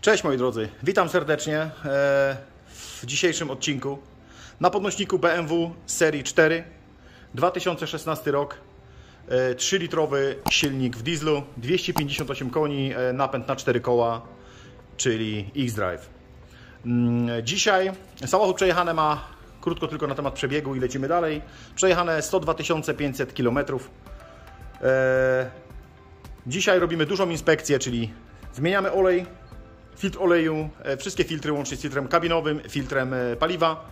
Cześć moi drodzy, witam serdecznie e, w dzisiejszym odcinku. Na podnośniku BMW serii 4 2016 rok 3-litrowy silnik w dieslu 258 koni, e, napęd na 4 koła, czyli X-Drive. Mm, Dzisiaj samochód przejechany ma krótko tylko na temat przebiegu i lecimy dalej. Przejechane 102 500 km Dzisiaj robimy dużą inspekcję, czyli zmieniamy olej, filtr oleju, e, wszystkie filtry łącznie z filtrem kabinowym, filtrem e, paliwa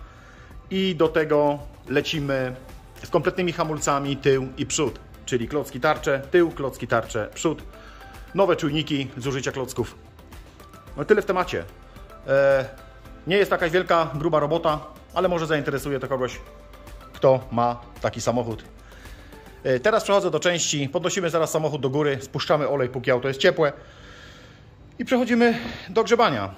i do tego lecimy z kompletnymi hamulcami tył i przód, czyli klocki tarcze, tył, klocki tarcze, przód, nowe czujniki zużycia klocków. No tyle w temacie. E, Nie jest jakaś wielka, gruba robota, ale może zainteresuje to kogoś, kto ma taki samochód. E, Teraz przechodzę do części, podnosimy zaraz samochód do góry, spuszczamy olej, póki auto jest ciepłe i przechodzimy do grzebania.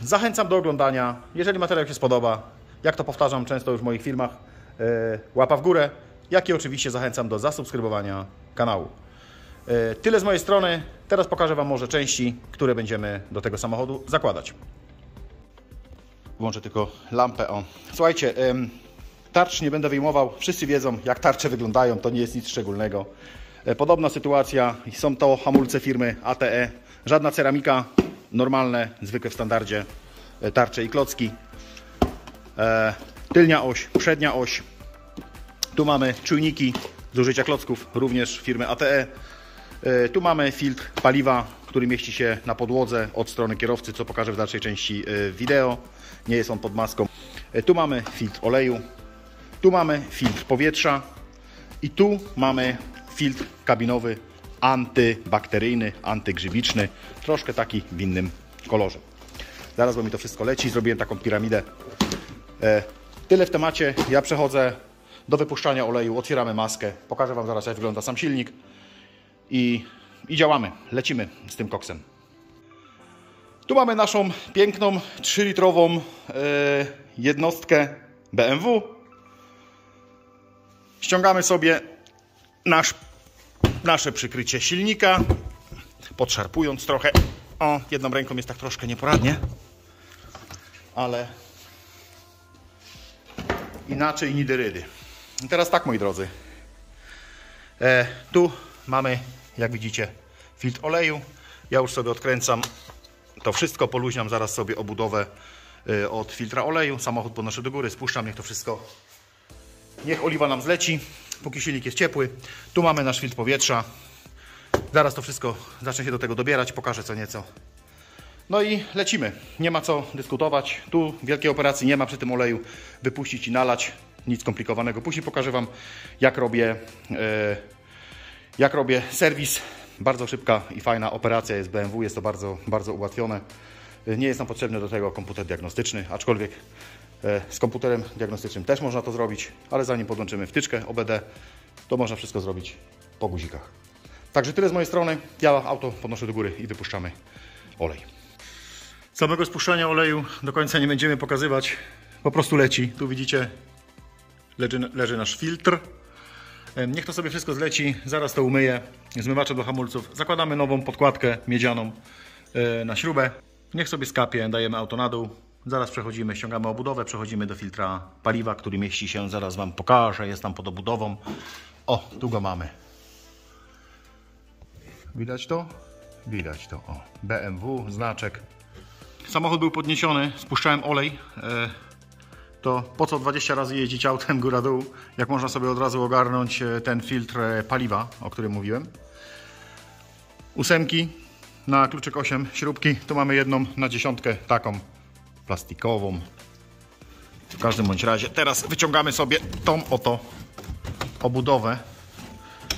Zachęcam do oglądania. Jeżeli materiał się spodoba, jak to powtarzam często już w moich filmach, e, łapa w górę, jak i oczywiście zachęcam do zasubskrybowania kanału. E, Tyle z mojej strony. Teraz pokażę Wam może części, które będziemy do tego samochodu zakładać. Włączę tylko lampę. O. Słuchajcie, tarcz nie będę wyjmował. Wszyscy wiedzą, jak tarcze wyglądają. To nie jest nic szczególnego. E, Podobna sytuacja. Są to hamulce firmy ATE. Żadna ceramika. Normalne, zwykłe w standardzie e, tarcze i klocki. E, Tylnia oś, przednia oś. Tu mamy czujniki zużycia klocków, również firmy ATE. Tu mamy filtr paliwa, który mieści się na podłodze od strony kierowcy, co pokażę w dalszej części wideo. Nie jest on pod maską. Tu mamy filtr oleju, tu mamy filtr powietrza i tu mamy filtr kabinowy antybakteryjny, antygrzybiczny, troszkę taki w innym kolorze. Zaraz, bo mi to wszystko leci, zrobiłem taką piramidę. E, Tyle w temacie. Ja przechodzę do wypuszczania oleju, otwieramy maskę, pokażę Wam zaraz jak wygląda sam silnik i, i działamy, lecimy z tym koksem. Tu mamy naszą piękną 3-litrową e, jednostkę BMW. Ściągamy sobie nasz, nasze przykrycie silnika, podszarpując trochę. O, jedną ręką jest tak troszkę nieporadnie, ale inaczej niderydy. I teraz tak, moi drodzy. E, tu mamy, jak widzicie, filtr oleju. Ja już sobie odkręcam to wszystko, poluźniam zaraz sobie obudowę e, od filtra oleju. Samochód podnoszę do góry, spuszczam, niech to wszystko, niech oliwa nam zleci, póki silnik jest ciepły. Tu mamy nasz filtr powietrza. Zaraz to wszystko zacznę się do tego dobierać, pokażę co nieco. No i lecimy. Nie ma co dyskutować. Tu wielkiej operacji nie ma przy tym oleju. Wypuścić i nalać. Nic skomplikowanego. Później pokażę Wam, jak robię, e, jak robię serwis. Bardzo szybka i fajna operacja jest BMW. Jest to bardzo, bardzo ułatwione. E, Nie jest nam potrzebny do tego komputer diagnostyczny, aczkolwiek z komputerem diagnostycznym też można to zrobić, ale zanim podłączymy wtyczkę OBD, to można wszystko zrobić po guzikach. Także tyle z mojej strony. Ja auto podnoszę do góry i wypuszczamy olej. Samego spuszczania oleju do końca nie będziemy pokazywać. Po prostu leci. Tu widzicie, leży, leży nasz filtr. Em, Niech to sobie wszystko zleci. Zaraz to umyję. Zmywacze do hamulców. Zakładamy nową podkładkę miedzianą e, na śrubę. Niech sobie skapie. Dajemy auto na dół. Zaraz przechodzimy, ściągamy obudowę, przechodzimy do filtra paliwa, który mieści się, zaraz Wam pokażę, jest tam pod obudową. O, tu go mamy. Widać to? Widać to. O, BMW, znaczek. Samochód był podniesiony, spuszczałem olej. E, To po co 20 razy jeździć autem góra-dół, jak można sobie od razu ogarnąć e, ten filtr e, paliwa, o którym mówiłem. Ósemki na kluczyk 8 śrubki. Tu mamy jedną na dziesiątkę, taką plastikową. W każdym bądź razie teraz wyciągamy sobie tą oto obudowę.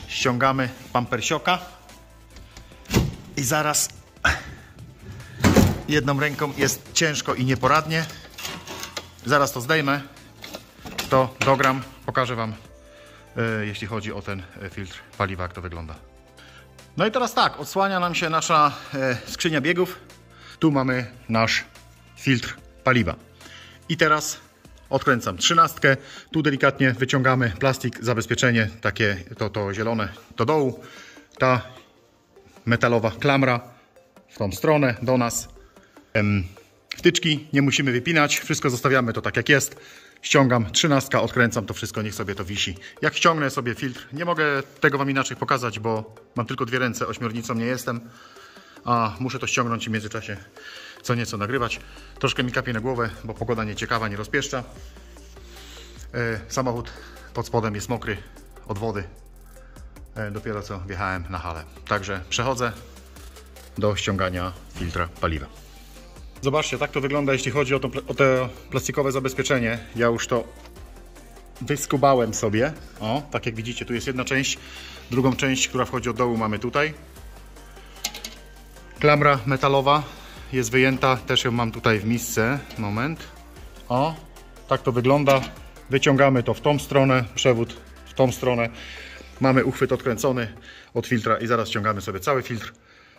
Ściągamy pampersioka i zaraz jedną ręką jest ciężko i nieporadnie. Zaraz to zdejmę, to dogram, pokażę Wam, e, jeśli chodzi o ten e, filtr paliwa, jak to wygląda. No i teraz tak, odsłania nam się nasza e, skrzynia biegów. Tu mamy nasz filtr paliwa. I teraz Odkręcam trzynastkę. Tu delikatnie wyciągamy plastik, zabezpieczenie takie to, to zielone do dołu. Ta metalowa klamra w tą stronę do nas. Wtyczki nie musimy wypinać, wszystko zostawiamy to tak jak jest. Ściągam trzynastka, odkręcam to wszystko, niech sobie to wisi. Jak ściągnę sobie filtr, nie mogę tego Wam inaczej pokazać, bo mam tylko dwie ręce, ośmiornicą nie jestem. A muszę to ściągnąć w międzyczasie co nieco nagrywać. Troszkę mi kapie na głowę, bo pogoda nieciekawa, nie rozpieszcza. E, samochód pod spodem jest mokry od wody. E, dopiero co wjechałem na halę. Także przechodzę do ściągania filtra paliwa. Zobaczcie, tak to wygląda, jeśli chodzi o to, o to plastikowe zabezpieczenie. Ja już to wyskubałem sobie. O, tak jak widzicie, tu jest jedna część. Drugą część, która wchodzi od dołu, mamy tutaj. Klamra metalowa jest wyjęta, też ją mam tutaj w misce. Moment. O, tak to wygląda. Wyciągamy to w tą stronę, przewód w tą stronę. Mamy uchwyt odkręcony od filtra i zaraz ściągamy sobie cały filtr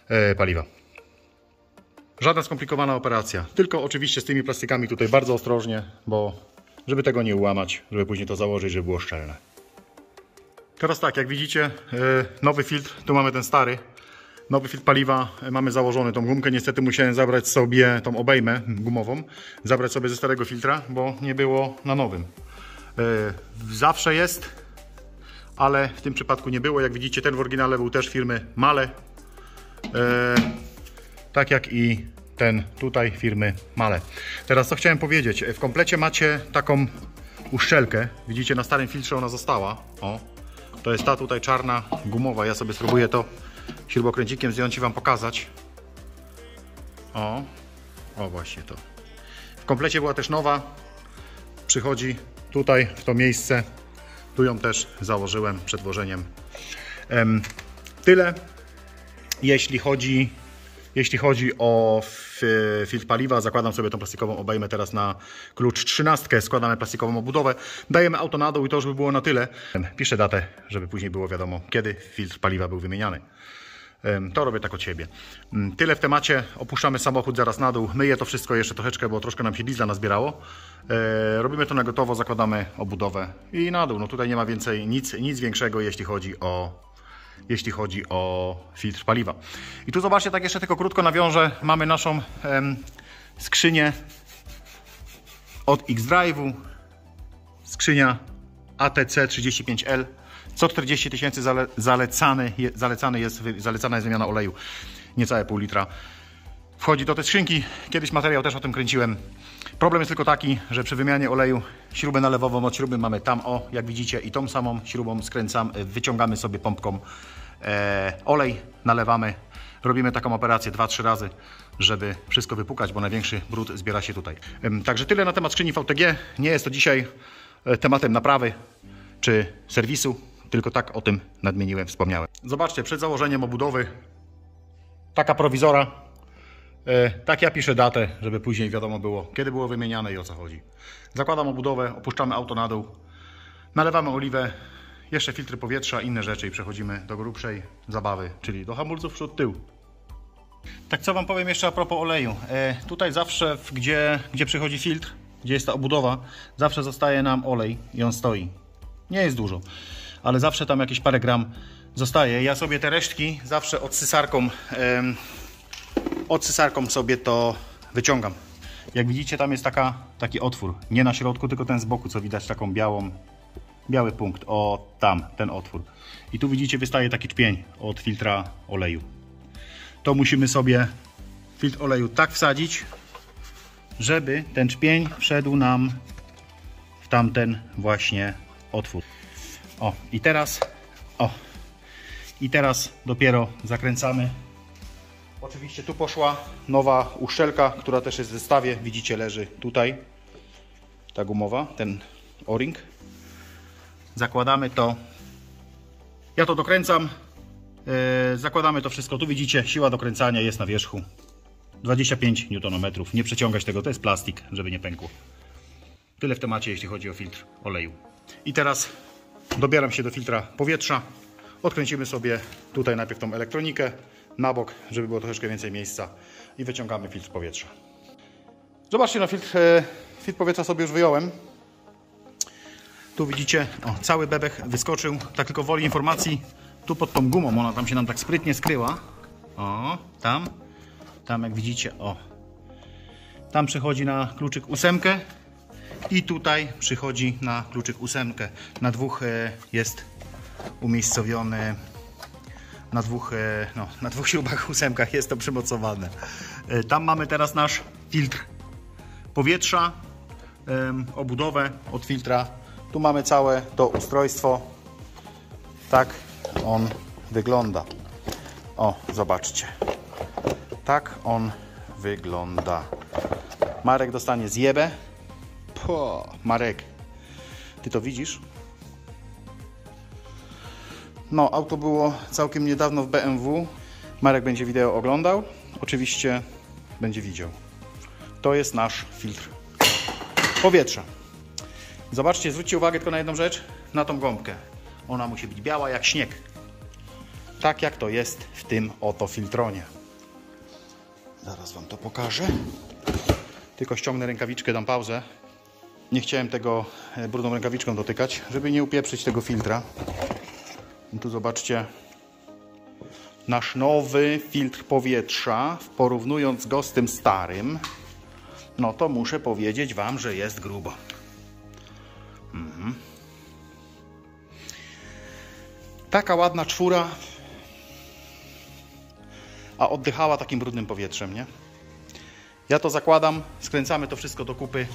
e, paliwa. Żadna skomplikowana operacja, tylko oczywiście z tymi plastikami tutaj bardzo ostrożnie, bo żeby tego nie ułamać, żeby później to założyć, żeby było szczelne. Teraz tak, jak widzicie, e, nowy filtr, tu mamy ten stary, nowy filtr paliwa, e, mamy założony tą gumkę, niestety musiałem zabrać sobie tą obejmę gumową, zabrać sobie ze starego filtra, bo nie było na nowym. E, Zawsze jest, ale w tym przypadku nie było, jak widzicie ten w oryginale był też firmy Male, E, tak jak i ten tutaj firmy Male. Teraz co chciałem powiedzieć, w komplecie macie taką uszczelkę, widzicie na starym filtrze ona została, o, to jest ta tutaj czarna, gumowa, ja sobie spróbuję to śrubokręcikiem zdjąć i Wam pokazać. O, o właśnie to. W komplecie była też nowa, przychodzi tutaj w to miejsce, tu ją też założyłem przed włożeniem. Em, tyle jeśli chodzi, jeśli chodzi o filtr paliwa, zakładam sobie tą plastikową obejmę teraz na klucz 13, składamy plastikową obudowę, dajemy auto na dół i to już by było na tyle. Piszę datę, żeby później było wiadomo, kiedy filtr paliwa był wymieniany. To robię tak od siebie. Mm, Tyle w temacie. Opuszczamy samochód zaraz na dół. Myję to wszystko jeszcze troszeczkę, bo troszkę nam się diesla nazbierało. E, robimy to na gotowo, zakładamy obudowę i na dół. No tutaj nie ma więcej nic, nic większego, jeśli chodzi o jeśli chodzi o filtr paliwa. I tu zobaczcie, tak jeszcze tylko krótko nawiążę. Mamy naszą em, skrzynię od X-Drive'u. Skrzynia ATC 35L. Co 40 tysięcy zale, zalecany, je, zalecany jest, zalecana jest wymiana oleju. Niecałe pół litra. Wchodzi do tej skrzynki. Kiedyś materiał też o tym kręciłem. Problem jest tylko taki, że przy wymianie oleju śrubę nalewową od śruby mamy tam, o, jak widzicie, i tą samą śrubą skręcam, wyciągamy sobie pompką e, olej, nalewamy. Robimy taką operację 2-3 razy, żeby wszystko wypukać, bo największy brud zbiera się tutaj. Także tyle na temat skrzyni VTG. Nie jest to dzisiaj e, tematem naprawy czy serwisu, tylko tak o tym nadmieniłem, wspomniałem. Zobaczcie, przed założeniem obudowy taka prowizora. E, Tak ja piszę datę, żeby później wiadomo było, kiedy było wymieniane i o co chodzi. Zakładam obudowę, opuszczamy auto na dół, nalewamy oliwę, jeszcze filtry powietrza, inne rzeczy i przechodzimy do grubszej zabawy, czyli do hamulców przód tył. Tak co Wam powiem jeszcze a propos oleju. E, tutaj zawsze, gdzie, gdzie przychodzi filtr, gdzie jest ta obudowa, zawsze zostaje nam olej i on stoi. Nie jest dużo, ale zawsze tam jakieś parę gram zostaje. Ja sobie te resztki zawsze odsysarką, odsysarką sobie to wyciągam. Jak widzicie, tam jest taka, taki otwór. Nie na środku, tylko ten z boku, co widać taką białą, biały punkt. O, tam, ten otwór. I tu widzicie, wystaje taki czpień od filtra oleju. To musimy sobie filtr oleju tak wsadzić, żeby ten czpień wszedł nam w tamten właśnie otwór. O, i teraz, o, i teraz dopiero zakręcamy. Oczywiście tu poszła nowa uszczelka, która też jest w zestawie. Widzicie, leży tutaj. Ta gumowa, ten o-ring. Zakładamy to. Ja to dokręcam. Yy, zakładamy to wszystko. Tu widzicie, siła dokręcania jest na wierzchu. 25 Nm. Nie przeciągać tego, to jest plastik, żeby nie pękło. Tyle w temacie, jeśli chodzi o filtr oleju. I teraz dobieram się do filtra powietrza. Odkręcimy sobie tutaj najpierw tą elektronikę na bok, żeby było troszeczkę więcej miejsca i wyciągamy filtr powietrza. Zobaczcie, no filtr, e, filtr powietrza sobie już wyjąłem. Tu widzicie, o, cały bebek wyskoczył, tak tylko woli informacji, tu pod tą gumą, ona tam się nam tak sprytnie skryła. O, tam, tam jak widzicie, o. Tam przychodzi na kluczyk ósemkę i tutaj przychodzi na kluczyk ósemkę. Na dwóch e, jest umiejscowiony na dwóch, e, no, na dwóch śrubach ósemkach jest to przymocowane. E, Tam mamy teraz nasz filtr powietrza, obudowę od filtra. Tu mamy całe to ustrojstwo. Tak on wygląda. O, zobaczcie. Tak on wygląda. Marek dostanie zjebę. Po, Marek, ty to widzisz? No, auto było całkiem niedawno w BMW. Marek będzie wideo oglądał. Oczywiście będzie widział. To jest nasz filtr powietrza. Zobaczcie, zwróćcie uwagę tylko na jedną rzecz. Na tą gąbkę. Ona musi być biała jak śnieg. Tak jak to jest w tym oto filtronie. Zaraz Wam to pokażę. Tylko ściągnę rękawiczkę, dam pauzę. Nie chciałem tego e, brudną rękawiczką dotykać, żeby nie upieprzyć tego filtra. I tu zobaczcie nasz nowy filtr powietrza, porównując go z tym starym, no to muszę powiedzieć Wam, że jest grubo. Mhm. Taka ładna czwóra, a oddychała takim brudnym powietrzem, nie? Ja to zakładam, skręcamy to wszystko do kupy,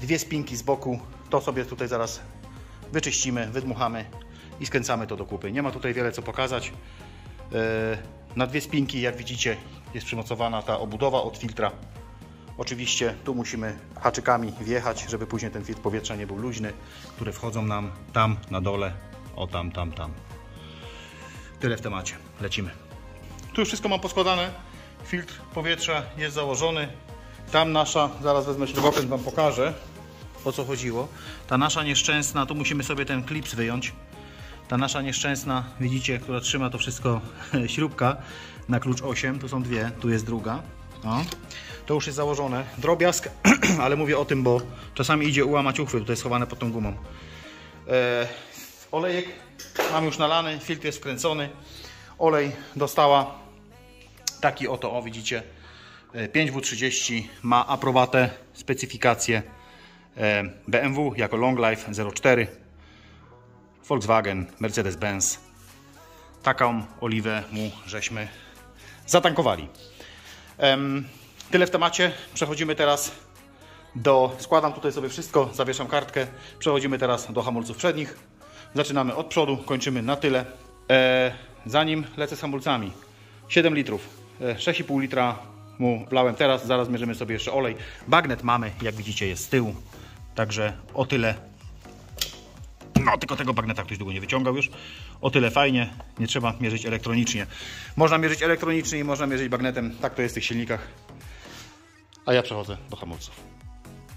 dwie spinki z boku, to sobie tutaj zaraz wyczyścimy, wydmuchamy i skręcamy to do kupy. Nie ma tutaj wiele co pokazać. E, Na dwie spinki, jak widzicie, jest przymocowana ta obudowa od filtra. Oczywiście tu musimy haczykami wjechać, żeby później ten filtr powietrza nie był luźny, które wchodzą nam tam na dole, o tam, tam, tam. Tyle w temacie. Lecimy. Tu już wszystko mam poskładane. Filtr powietrza jest założony. Tam nasza, zaraz wezmę śrubokręt, Wam pokażę o co chodziło. Ta nasza nieszczęsna, tu musimy sobie ten klips wyjąć. Ta nasza nieszczęsna, widzicie, która trzyma to wszystko, śrubka na klucz 8, tu są dwie, tu jest druga. O. To już jest założone. Drobiazg, ale mówię o tym, bo czasami idzie ułamać uchwyt, tutaj schowane pod tą gumą. E, olejek mam już nalany, filtr jest wkręcony. Olej dostała taki oto, o widzicie, e, 5W30 ma aprobatę, specyfikację e, BMW jako Long Life 04 Volkswagen, Mercedes-Benz. Taką oliwę mu żeśmy zatankowali. Tyle w temacie. Przechodzimy teraz do. Składam tutaj sobie wszystko, zawieszam kartkę. Przechodzimy teraz do hamulców przednich. Zaczynamy od przodu, kończymy na tyle. E, zanim lecę z hamulcami, 7 litrów, e, 6,5 litra mu wlałem teraz. Zaraz mierzymy sobie jeszcze olej. Bagnet mamy, jak widzicie, jest z tyłu. Także o tyle no, tylko tego bagneta ktoś długo nie wyciągał już. O tyle fajnie, nie trzeba mierzyć elektronicznie. Można mierzyć elektronicznie i można mierzyć bagnetem. Tak to jest w tych silnikach. A ja przechodzę do hamulców.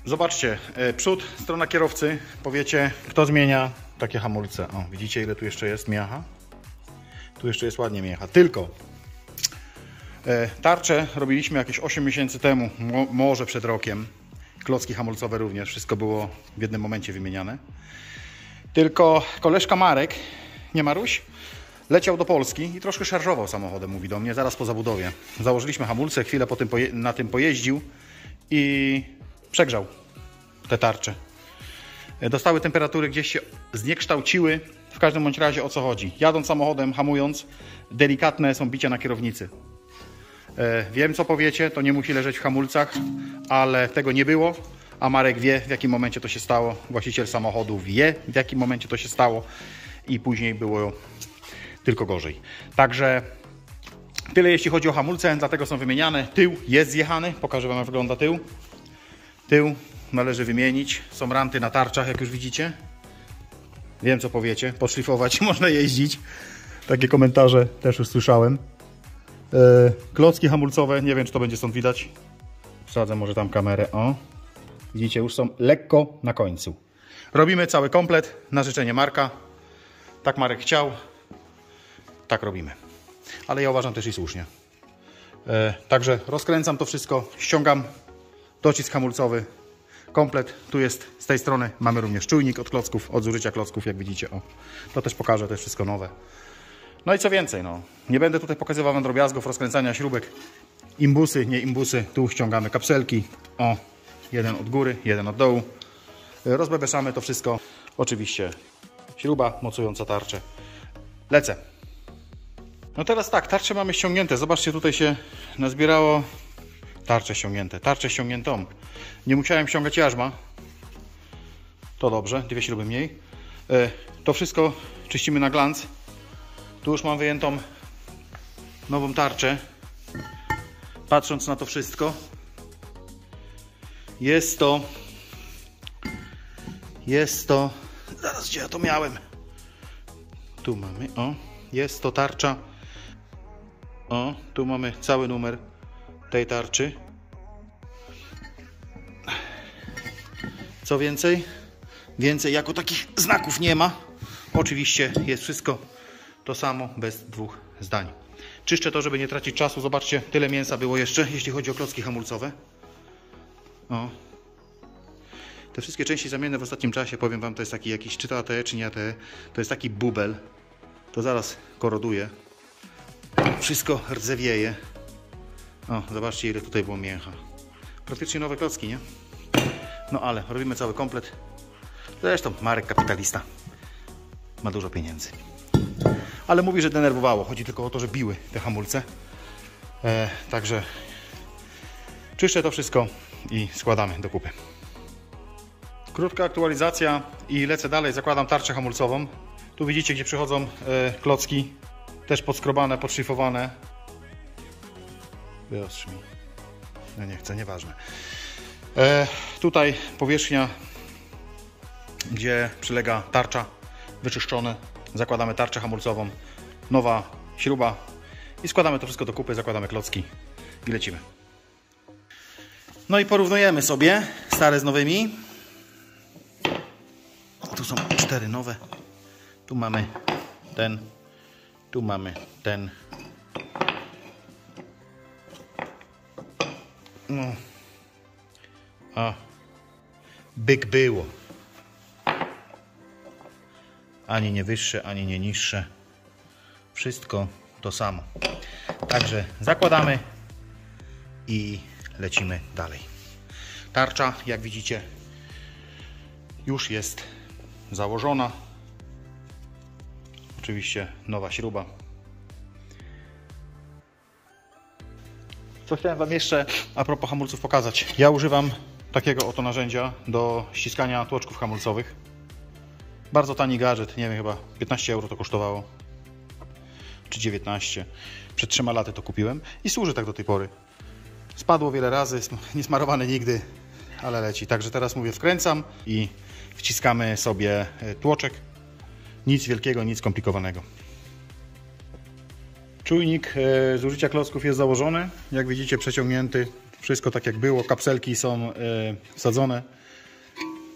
Zobaczcie, e, przód, strona kierowcy. Powiecie, kto zmienia takie hamulce. O, widzicie ile tu jeszcze jest miacha? Tu jeszcze jest ładnie miacha. Tylko e, tarcze robiliśmy jakieś 8 miesięcy temu, mo może przed rokiem. Klocki hamulcowe również, wszystko było w jednym momencie wymieniane. Tylko koleżka Marek, nie Maruś, leciał do Polski i troszkę szarżował samochodem, mówi do mnie, zaraz po zabudowie. Założyliśmy hamulce, chwilę po tym na tym pojeździł i przegrzał te tarcze. E, Dostały temperatury, gdzieś się zniekształciły. W każdym bądź razie o co chodzi? Jadąc samochodem, hamując, delikatne są bicia na kierownicy. E, Wiem, co powiecie, to nie musi leżeć w hamulcach, ale tego nie było, a Marek wie, w jakim momencie to się stało. Właściciel samochodu wie, w jakim momencie to się stało i później było tylko gorzej. Także tyle jeśli chodzi o hamulce, dlatego są wymieniane. Tył jest zjechany, pokażę Wam jak wygląda tył. Tył należy wymienić, są ranty na tarczach, jak już widzicie. Wiem, co powiecie, poszlifować można jeździć. Takie komentarze też już słyszałem. E, klocki hamulcowe, nie wiem czy to będzie stąd widać. Wsadzę może tam kamerę, o. Widzicie, już są lekko na końcu. Robimy cały komplet na życzenie Marka. Tak Marek chciał, tak robimy. Ale ja uważam też i słusznie. E, także rozkręcam to wszystko, ściągam docisk hamulcowy, komplet. Tu jest z tej strony mamy również czujnik od klocków, od zużycia klocków, jak widzicie. O, to też pokażę, to jest wszystko nowe. No i co więcej, no, nie będę tutaj pokazywał wam drobiazgów rozkręcania śrubek. Imbusy, nie imbusy, tu ściągamy kapselki. O, jeden od góry, jeden od dołu. Rozbebeszamy to wszystko. Oczywiście śruba mocująca tarczę. Lecę. No teraz tak, tarcze mamy ściągnięte. Zobaczcie, tutaj się nazbierało tarcze ściągnięte, tarcze ściągniętą. Nie musiałem ściągać jarzma. To dobrze, dwie śruby mniej. E, to wszystko czyścimy na glanc. Tu już mam wyjętą nową tarczę. Patrząc na to wszystko, jest to jest to zaraz gdzie ja to miałem? Tu mamy, o jest to tarcza. O, tu mamy cały numer tej tarczy. Co więcej więcej jako takich znaków nie ma. Oczywiście jest wszystko to samo bez dwóch zdań czyszczę to, żeby nie tracić czasu zobaczcie, tyle mięsa było jeszcze jeśli chodzi o klocki hamulcowe o. Te wszystkie części zamienne w ostatnim czasie, powiem Wam, to jest taki jakiś, czy to ATE, czy nie ATE, to jest taki bubel. To zaraz koroduje. Wszystko rdzewieje. O, zobaczcie ile tutaj było mięcha. Praktycznie nowe klocki, nie? No ale robimy cały komplet. Zresztą Marek kapitalista. Ma dużo pieniędzy. Ale mówi, że denerwowało. Chodzi tylko o to, że biły te hamulce. E, także czyszczę to wszystko i składamy do kupy. Krótka aktualizacja i lecę dalej. Zakładam tarczę hamulcową. Tu widzicie, gdzie przychodzą e, klocki. Też podskrobane, podszlifowane. Wyostrz mi. No nie chcę, nieważne. E, tutaj powierzchnia, gdzie przylega tarcza, wyczyszczone. Zakładamy tarczę hamulcową. Nowa śruba. I składamy to wszystko do kupy, zakładamy klocki i lecimy. No i porównujemy sobie stare z nowymi. Tu są cztery nowe. Tu mamy ten. Tu mamy ten. No. A. Byk było. Ani nie wyższe, ani nie niższe. Wszystko to samo. Także zakładamy i lecimy dalej. Tarcza, jak widzicie, już jest założona. Oczywiście nowa śruba. Co chciałem Wam jeszcze a propos hamulców pokazać. Ja używam takiego oto narzędzia do ściskania tłoczków hamulcowych. Bardzo tani gadżet, nie wiem, chyba 15 euro to kosztowało. Czy 19. Przed trzema laty to kupiłem i służy tak do tej pory. Spadło wiele razy, nie smarowany nigdy, ale leci. Także teraz mówię, wkręcam i wciskamy sobie e, tłoczek. Nic wielkiego, nic skomplikowanego. Czujnik e, zużycia klocków jest założony. Jak widzicie, przeciągnięty. Wszystko tak jak było. Kapselki są e, wsadzone.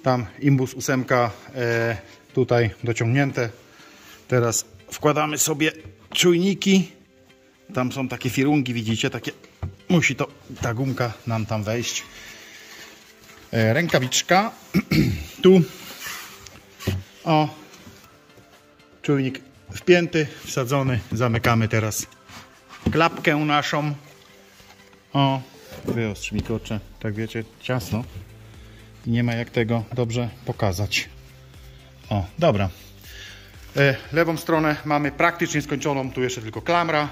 Tam imbus ósemka tutaj dociągnięte. Teraz wkładamy sobie czujniki. Tam są takie firungi, widzicie, takie musi to ta gumka nam tam wejść. E, rękawiczka. tu o czujnik wpięty, wsadzony. Zamykamy teraz klapkę naszą. O, wyostrz mi kocze. Tak wiecie, ciasno. I nie ma jak tego dobrze pokazać. O, dobra. E, lewą stronę mamy praktycznie skończoną. Tu jeszcze tylko klamra.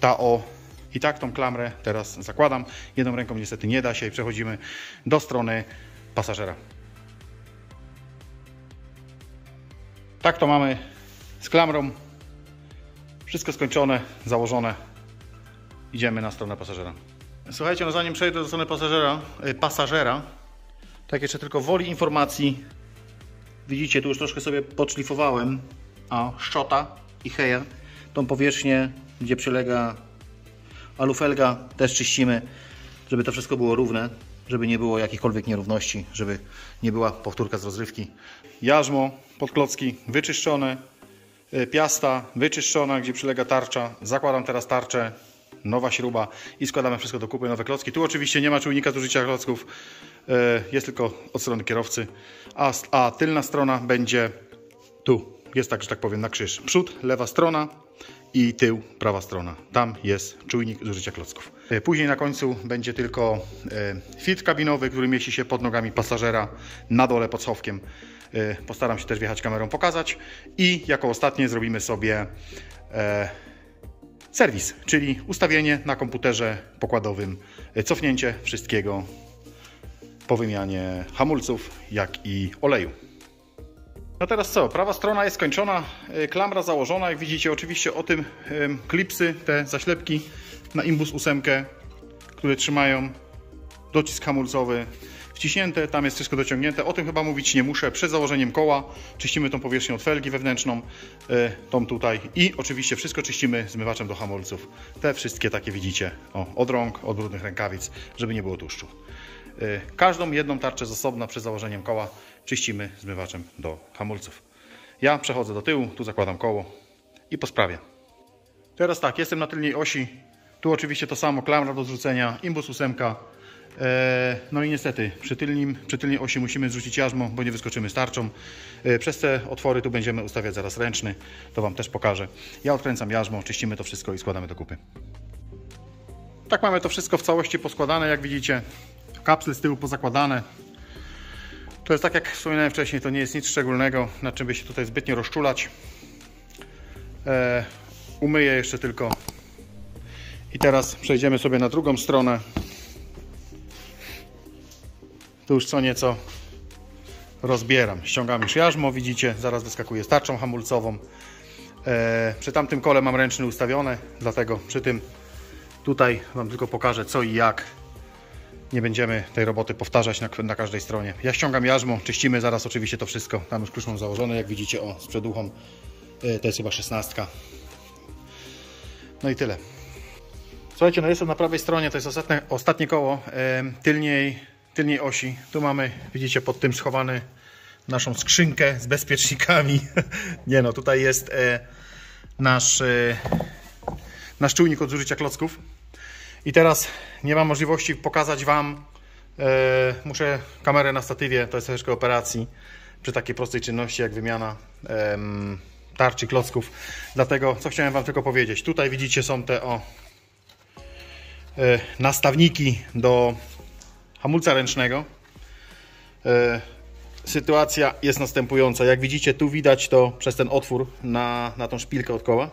Ta o i tak tą klamrę teraz zakładam. Jedną ręką niestety nie da się i przechodzimy do strony pasażera. Tak to mamy z klamrą. Wszystko skończone, założone. Idziemy na stronę pasażera. Słuchajcie, no zanim przejdę do strony pasażera, yy, pasażera tak jeszcze tylko woli informacji. Widzicie, tu już troszkę sobie podszlifowałem a szczota i heja, tą powierzchnię, gdzie przylega Alufelga też czyścimy, żeby to wszystko było równe, żeby nie było jakichkolwiek nierówności, żeby nie była powtórka z rozrywki. Jarzmo, podklocki wyczyszczone, e, piasta wyczyszczona, gdzie przylega tarcza. Zakładam teraz tarczę, nowa śruba i składamy wszystko do kupy, nowe klocki. Tu oczywiście nie ma czujnika zużycia klocków. E, jest tylko od strony kierowcy, a, a tylna strona będzie tu. Jest tak, że tak powiem, na krzyż. Przód, lewa strona i tył, prawa strona. Tam jest czujnik zużycia klocków. E, Później na końcu będzie tylko e, filtr kabinowy, który mieści się pod nogami pasażera na dole pod schowkiem. Postaram się też wjechać kamerą pokazać. I jako ostatnie zrobimy sobie serwis, czyli ustawienie na komputerze pokładowym, cofnięcie wszystkiego po wymianie hamulców, jak i oleju. No teraz co? Prawa strona jest skończona, y, klamra założona. Jak widzicie, oczywiście o tym ym, klipsy, te zaślepki na Imbus 8, które trzymają docisk hamulcowy wciśnięte, tam jest wszystko dociągnięte. O tym chyba mówić nie muszę. Przed założeniem koła czyścimy tą powierzchnię od felgi wewnętrzną, y, tą tutaj i oczywiście wszystko czyścimy zmywaczem do hamulców. Te wszystkie takie widzicie, o, od rąk, od brudnych rękawic, żeby nie było tłuszczu. Y, Każdą jedną tarczę z osobna przed założeniem koła czyścimy zmywaczem do hamulców. Ja przechodzę do tyłu, tu zakładam koło i po sprawie. Teraz tak, jestem na tylnej osi. Tu oczywiście to samo, klamra do zrzucenia, imbus 8. E, No i niestety przy, tylnym, przy tylnej osi musimy zrzucić jarzmo, bo nie wyskoczymy z tarczą. E, Przez te otwory tu będziemy ustawiać zaraz ręczny, to Wam też pokażę. Ja odkręcam jarzmo, czyścimy to wszystko i składamy do kupy. Tak mamy to wszystko w całości poskładane, jak widzicie. Kapsle z tyłu pozakładane. To jest tak jak wspominałem wcześniej, to nie jest nic szczególnego, na czym by się tutaj zbytnio rozczulać. E, umyję jeszcze tylko. I teraz przejdziemy sobie na drugą stronę. Tu już co nieco rozbieram. Ściągam już jarzmo, widzicie, zaraz wyskakuje z tarczą hamulcową. E, przy tamtym kole mam ręczny ustawione, dlatego przy tym tutaj Wam tylko pokażę co i jak. Nie będziemy tej roboty powtarzać na, na każdej stronie. Ja ściągam jarzmo, czyścimy zaraz oczywiście to wszystko. Tam już klucz mam jak widzicie, o, z przeduchą. E, To jest chyba szesnastka. No i tyle. Słuchajcie, no jestem na prawej stronie, to jest ostatnie, ostatnie koło e, tylniej, tylniej osi. Tu mamy, widzicie, pod tym schowany naszą skrzynkę z bezpiecznikami. Nie no, tutaj jest e, nasz, nasz czujnik od zużycia klocków. I teraz nie mam możliwości pokazać Wam. E, muszę kamerę na statywie, to jest troszeczkę operacji przy takiej prostej czynności jak wymiana tarczy klocków. Dlatego co chciałem Wam tylko powiedzieć. Tutaj widzicie są te o e, nastawniki do hamulca ręcznego. E, sytuacja jest następująca. Jak widzicie, tu widać to przez ten otwór na, na tą szpilkę od koła.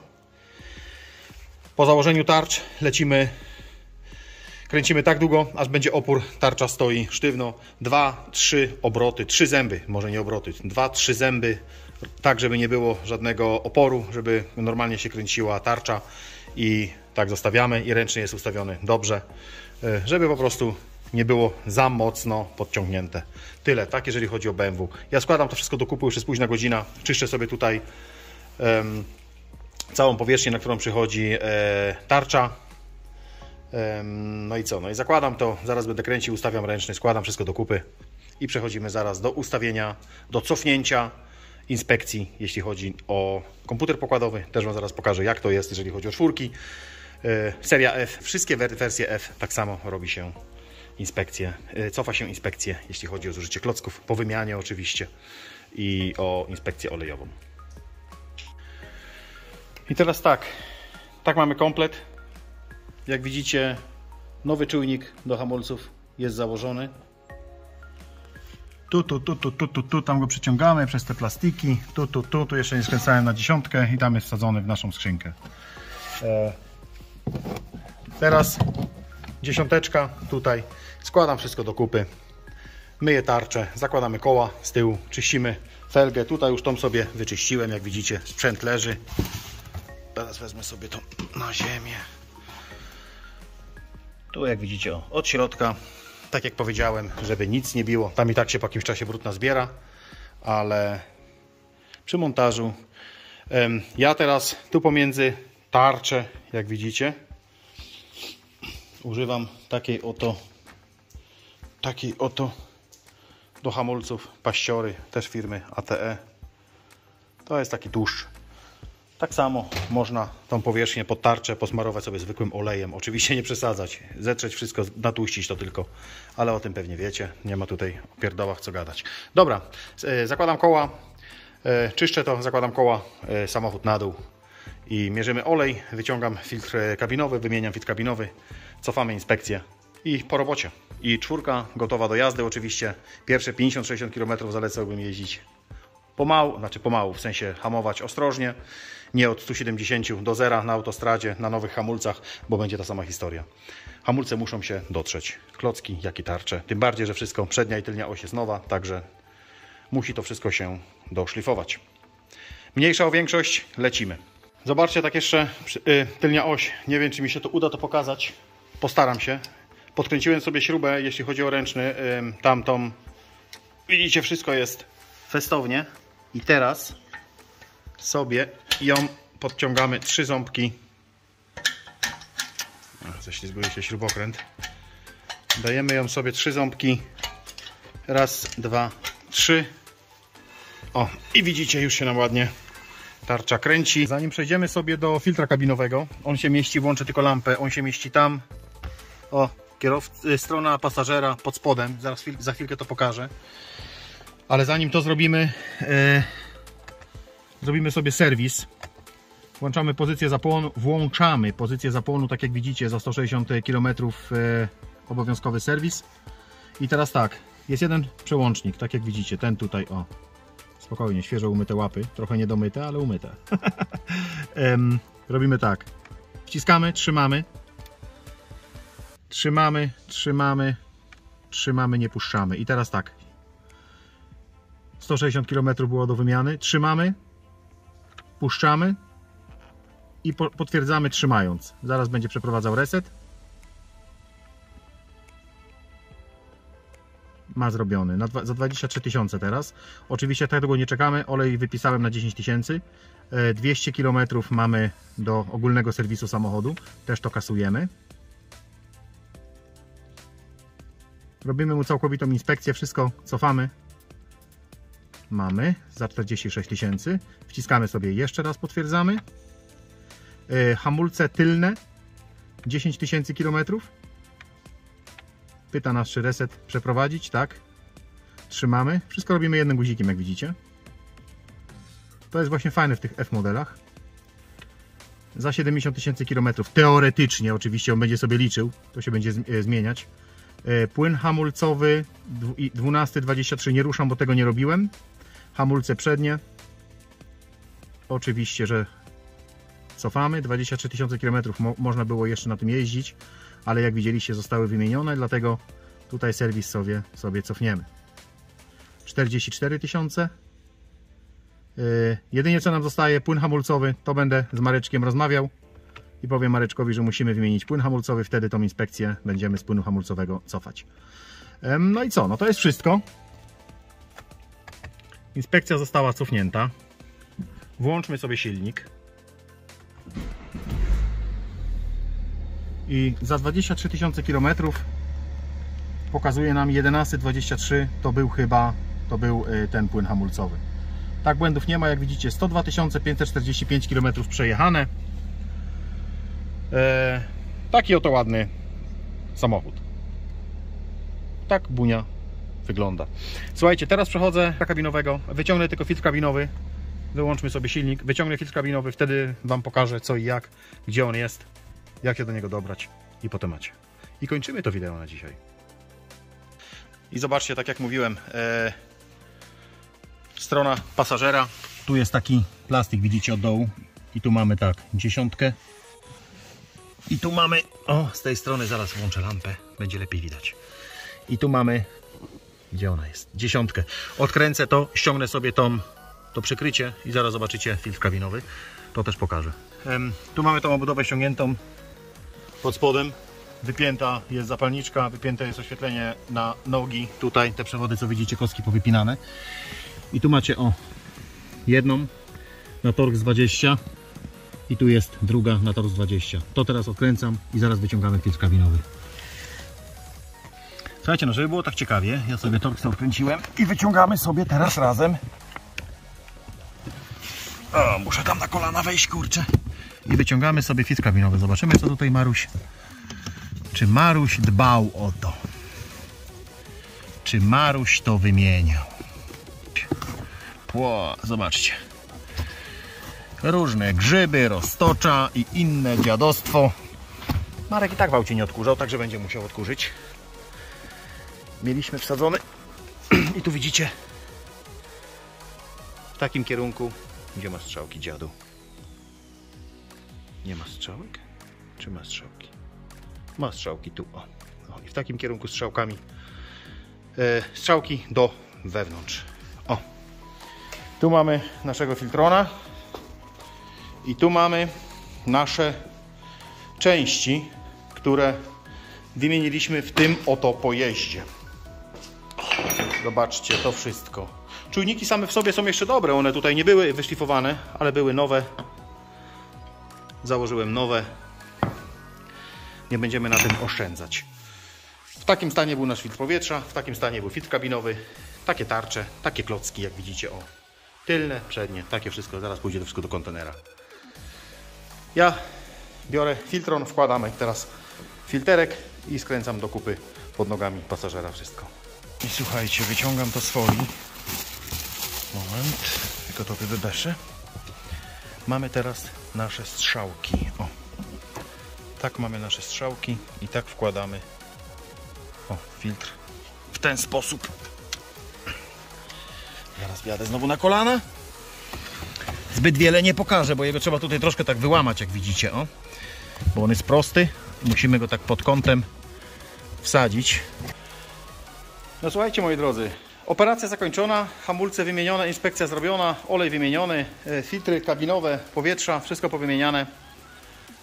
Po założeniu tarcz lecimy Kręcimy tak długo, aż będzie opór, tarcza stoi sztywno. Dwa, trzy obroty, trzy zęby, może nie obroty, dwa, trzy zęby, tak żeby nie było żadnego oporu, żeby normalnie się kręciła tarcza i tak zostawiamy i ręcznie jest ustawiony dobrze, e, żeby po prostu nie było za mocno podciągnięte. Tyle, tak jeżeli chodzi o BMW. Ja składam to wszystko do kupy, już jest późna godzina, czyszczę sobie tutaj em, całą powierzchnię, na którą przychodzi e, tarcza, No i co? No i zakładam to, zaraz będę kręcił, ustawiam ręczny, składam wszystko do kupy i przechodzimy zaraz do ustawienia, do cofnięcia inspekcji, jeśli chodzi o komputer pokładowy. Też Wam zaraz pokażę, jak to jest, jeżeli chodzi o czwórki. E, Seria F, wszystkie wer- wersje F, tak samo robi się inspekcje, e, cofa się inspekcje, jeśli chodzi o zużycie klocków, po wymianie oczywiście i o inspekcję olejową. I teraz tak, tak mamy komplet. Jak widzicie, nowy czujnik do hamulców jest założony. Tu, tu, tu, tu, tu, tu, tu, tam go przyciągamy przez te plastiki. Tu, tu, tu, tu jeszcze nie skręcałem na dziesiątkę i tam jest wsadzony w naszą skrzynkę. E, teraz dziesiąteczka tutaj. Składam wszystko do kupy. Myję tarczę, zakładamy koła z tyłu, czyścimy felgę. Tutaj już tą sobie wyczyściłem, jak widzicie, sprzęt leży. Teraz wezmę sobie to na ziemię. Tu jak widzicie od środka, tak jak powiedziałem, żeby nic nie biło. Tam i tak się po jakimś czasie brudna zbiera, ale przy montażu ja teraz tu pomiędzy tarczę, jak widzicie, używam takiej oto takiej oto do hamulców paściory, też firmy ATE. To jest taki tłuszcz. Tak samo można tą powierzchnię pod tarczę posmarować sobie zwykłym olejem. Oczywiście nie przesadzać, zetrzeć wszystko, natłuścić to tylko, ale o tym pewnie wiecie. Nie ma tutaj o pierdołach co gadać. Dobra, e, zakładam koła, e, czyszczę to, zakładam koła, e, samochód na dół. I mierzymy olej, wyciągam filtr kabinowy, wymieniam filtr kabinowy, cofamy inspekcję. I po robocie. I czwórka gotowa do jazdy oczywiście. Pierwsze 50-60 km zalecałbym jeździć pomału, znaczy pomału, w sensie hamować ostrożnie, nie od 170 do zera na autostradzie, na nowych hamulcach, bo będzie ta sama historia. Hamulce muszą się dotrzeć, klocki, jak i tarcze. Tym bardziej, że wszystko, przednia i tylnia oś jest nowa, także musi to wszystko się doszlifować. Mniejsza o większość, lecimy. Zobaczcie tak jeszcze, y, tylnia oś, nie wiem czy mi się to uda to pokazać, postaram się. Podkręciłem sobie śrubę, jeśli chodzi o ręczny, tamtą. Widzicie, wszystko jest festownie. I teraz sobie ją podciągamy trzy ząbki. Ześlizguje się śrubokręt. Dajemy ją sobie trzy ząbki. Raz, dwa, trzy. O, i widzicie, już się nam ładnie tarcza kręci. Zanim przejdziemy sobie do filtra kabinowego, on się mieści, włączę tylko lampę, on się mieści tam. O, kierowcy, strona pasażera pod spodem, zaraz za chwilkę to pokażę. Ale zanim to zrobimy, e, zrobimy sobie serwis. Włączamy pozycję zapłonu, włączamy pozycję zapłonu, tak jak widzicie, za 160 km e, obowiązkowy serwis. I teraz tak, jest jeden przełącznik, tak jak widzicie, ten tutaj, o. Spokojnie, świeżo umyte łapy, trochę niedomyte, ale umyte. robimy tak, wciskamy, trzymamy, trzymamy, trzymamy, trzymamy, nie puszczamy. I teraz tak, 160 km było do wymiany. Trzymamy, puszczamy i po potwierdzamy trzymając. Zaraz będzie przeprowadzał reset. Ma zrobiony. Na, za 23 tysiące teraz. Oczywiście tak długo nie czekamy. Olej wypisałem na 10 tysięcy. 200 km mamy do ogólnego serwisu samochodu. Też to kasujemy. Robimy mu całkowitą inspekcję. Wszystko cofamy mamy za 46 tysięcy. Wciskamy sobie jeszcze raz, potwierdzamy. E, hamulce tylne 10 tysięcy kilometrów. Pyta nas, czy reset przeprowadzić. Tak. Trzymamy. Wszystko robimy jednym guzikiem, jak widzicie. To jest właśnie fajne w tych F-modelach. Za 70 tysięcy kilometrów. Teoretycznie, oczywiście on będzie sobie liczył. To się będzie e, zmieniać. E, płyn hamulcowy 12-23 nie ruszam, bo tego nie robiłem hamulce przednie. Oczywiście, że cofamy. 23 tysiące km mo można było jeszcze na tym jeździć, ale jak widzieliście zostały wymienione, dlatego tutaj serwis sobie, sobie cofniemy. 44 tysiące. Yy, jedynie co nam zostaje, płyn hamulcowy, to będę z Mareczkiem rozmawiał i powiem Mareczkowi, że musimy wymienić płyn hamulcowy, wtedy tą inspekcję będziemy z płynu hamulcowego cofać. No i co, no to jest wszystko. Inspekcja została cofnięta. Włączmy sobie silnik. I za 23 tysiące kilometrów pokazuje nam 11,23 to był chyba to był y, ten płyn hamulcowy. Tak błędów nie ma, jak widzicie 102 545 km przejechane. E, taki oto ładny samochód. Tak bunia wygląda. Słuchajcie, teraz przechodzę do kabinowego, wyciągnę tylko filtr kabinowy, wyłączmy sobie silnik, wyciągnę filtr kabinowy, wtedy Wam pokażę co i jak, gdzie on jest, jak się do niego dobrać i po temacie. I kończymy to wideo na dzisiaj. I zobaczcie, tak jak mówiłem, e, strona pasażera, tu jest taki plastik, widzicie od dołu i tu mamy tak, dziesiątkę i tu mamy, o z tej strony zaraz włączę lampę, będzie lepiej widać. I tu mamy gdzie ona jest? Dziesiątkę. Odkręcę to, ściągnę sobie tą, to przykrycie i zaraz zobaczycie filtr kabinowy. To też pokażę. tu mamy tą obudowę ściągniętą pod spodem. Wypięta jest zapalniczka, wypięte jest oświetlenie na nogi. Tutaj te przewody, co widzicie, kostki powypinane. I tu macie o jedną na Torx 20 i tu jest druga na Torx 20. To teraz odkręcam i zaraz wyciągamy filtr kabinowy. Słuchajcie, no żeby było tak ciekawie, ja sobie torkstor kręciłem i wyciągamy sobie teraz razem O, muszę tam na kolana wejść, kurczę. I wyciągamy sobie filtr kabinowy. Zobaczymy, co tutaj Maruś. Czy Maruś dbał o to? Czy Maruś to wymieniał? Pło, zobaczcie. Różne grzyby, roztocza i inne dziadostwo. Marek i tak w aucie nie odkurzał, także będzie musiał odkurzyć. Mieliśmy wsadzony i tu widzicie w takim kierunku, gdzie ma strzałki dziadu. Nie ma strzałek? Czy ma strzałki? Ma strzałki tu, o. o I w takim kierunku strzałkami e, strzałki do wewnątrz. O. Tu mamy naszego filtrona i tu mamy nasze części, które wymieniliśmy w tym oto pojeździe. Zobaczcie to wszystko. Czujniki same w sobie są jeszcze dobre, one tutaj nie były wyszlifowane, ale były nowe. Założyłem nowe. Nie będziemy na tym oszczędzać. W takim stanie był nasz filtr powietrza, w takim stanie był filtr kabinowy, takie tarcze, takie klocki, jak widzicie, o. Tylne, przednie, takie wszystko, zaraz pójdzie to wszystko do kontenera. Ja biorę filtron, wkładamy teraz filterek i skręcam do kupy pod nogami pasażera wszystko. I słuchajcie, wyciągam to z folii. Moment, tylko to wybeszę. Mamy teraz nasze strzałki. O. Tak mamy nasze strzałki i tak wkładamy o, filtr w ten sposób. Zaraz wjadę znowu na kolana. Zbyt wiele nie pokażę, bo jego trzeba tutaj troszkę tak wyłamać, jak widzicie. O. Bo on jest prosty. Musimy go tak pod kątem wsadzić. No słuchajcie moi drodzy, operacja zakończona, hamulce wymienione, inspekcja zrobiona, olej wymieniony, e, filtry kabinowe, powietrza, wszystko powymieniane.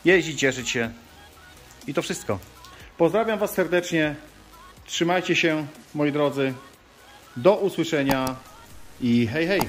Jeździć, cieszyć się i to wszystko. Pozdrawiam Was serdecznie, trzymajcie się moi drodzy, do usłyszenia i hej hej!